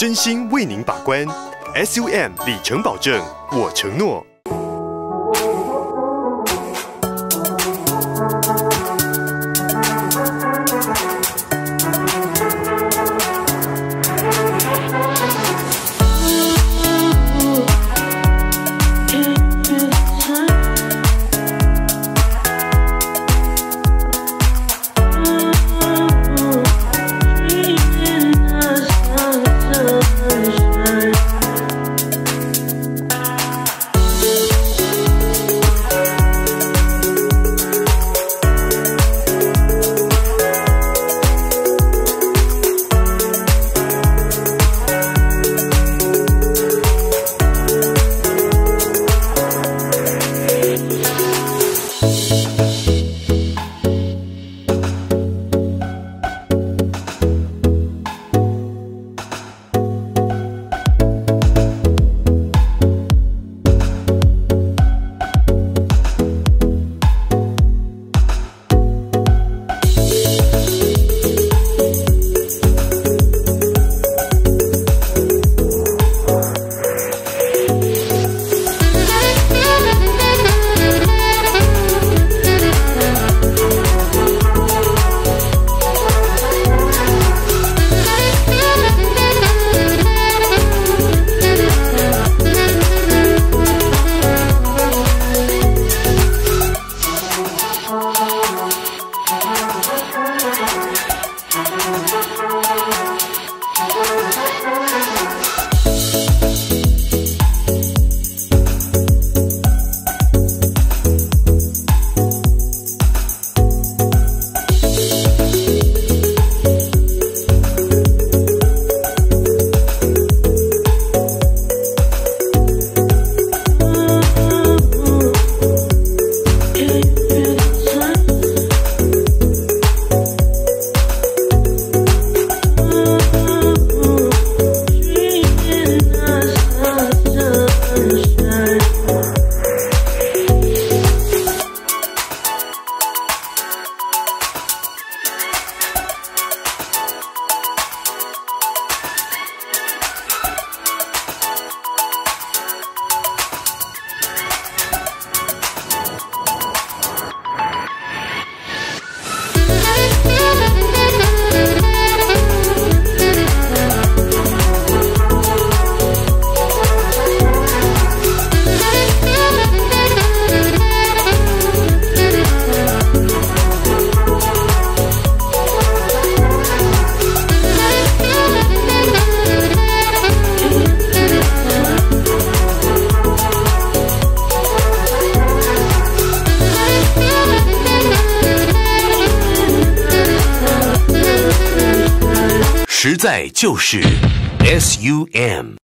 真心为您把关，SUM 里程保证，我承诺。实在就是 S U M。